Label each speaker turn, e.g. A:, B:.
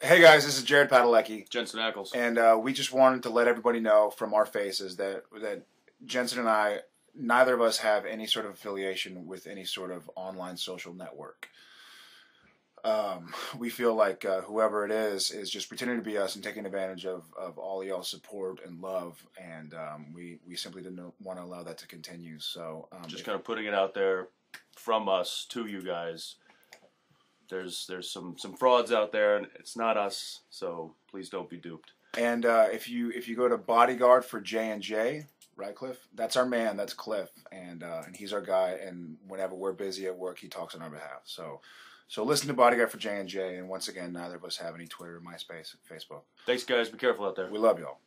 A: Hey guys, this is Jared Padalecki,
B: Jensen Ackles.
A: and uh, we just wanted to let everybody know from our faces that that Jensen and I, neither of us have any sort of affiliation with any sort of online social network. Um, we feel like uh, whoever it is is just pretending to be us and taking advantage of, of all y'all's support and love, and um, we we simply didn't want to allow that to continue. So um,
B: Just kind of putting it out there from us to you guys. There's there's some some frauds out there, and it's not us. So please don't be duped.
A: And uh, if you if you go to Bodyguard for J and J, right, Clif? That's our man. That's Clif, and uh, and he's our guy. And whenever we're busy at work, he talks on our behalf. So so listen to Bodyguard for J and J. And once again, neither of us have any Twitter, MySpace, Facebook.
B: Thanks, guys. Be careful out there.
A: We love y'all.